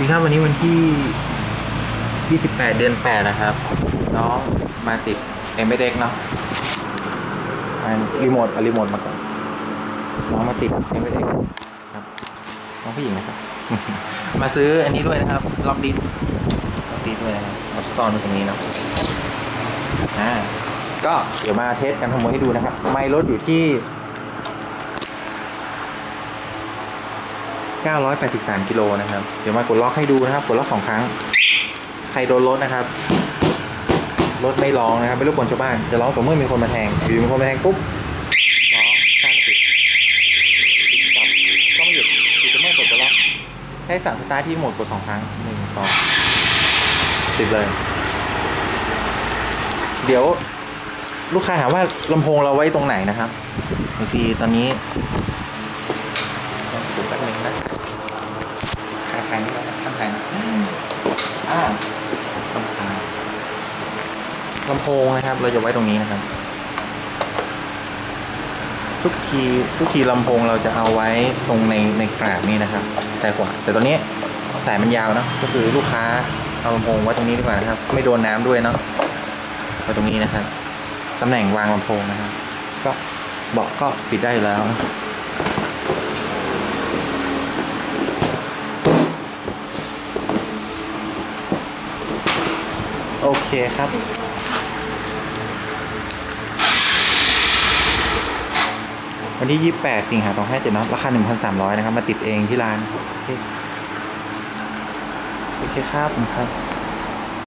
ดีครับวันนี้วันที่ 28 เดือน 8 นะครับ น้องมาติดเอ็มเด็กเนาะอันรีโมทเอารีโมทมาก่อนน้องมาติดเอ็มเด็กครับน้องผู้หญิงนะครับ มาซื้ออันนี้ด้วยนะครับล็อกดิสล็อกดิสด้วยนะครับเอาซ่อนไว้ตรงนี้เนาะอ่าก็เดี๋ยวมาเทสกันขโมยให้ดูนะครับ ไมล์รถอยู่ที่ 983กิโลนะครับ เดี๋ยวมากดล็อกให้ดูนะครับ กดล็อกสองครั้ง ใครโดนรถนะครับ รถไม่ร้องนะครับ ไม่รบกวนชาวบ้าน จะร้องต่อเมื่อมีคนมาแทงอยู่มีคนมาแทงปุ๊บร้องการไม่ติดติดจับก็ไม่หยุดติดต่อเมื่อกดตัวล็อกให้สั่งสตาร์ทที่โหมดกดสองครั้งหนึ่งสองติดเลย เดี๋ยวลูกค้าถามว่าลำโพงเราไว้ตรงไหนนะครับบางทีตอนนี้ ใครใครนี่ก็ข้างใครนะอ่าลำโพงลำโพงนะครับ เราจะไว้ตรงนี้นะครับ ทุกทีทุกทีลำโพงเราจะเอาไว้ตรงในในกราบนี้นะครับแต่กว่า แต่ตอนนี้สายมันยาวเนาะก็คือลูกค้าเอาลำโพงไว้ตรงนี้ดีกว่านะครับ ไม่โดนน้ำด้วยเนาะไว้ตรงนี้นะครับตำแหน่งวางลำโพงนะครับ ก็เบาะก็ปิดได้อยู่แล้ว โอเคครับ วันที่ 28 สิงหาคม2557เนาะราคา 1,300 นะครับ มาติดเองที่ร้าน โอเคโอเคครับผมครับ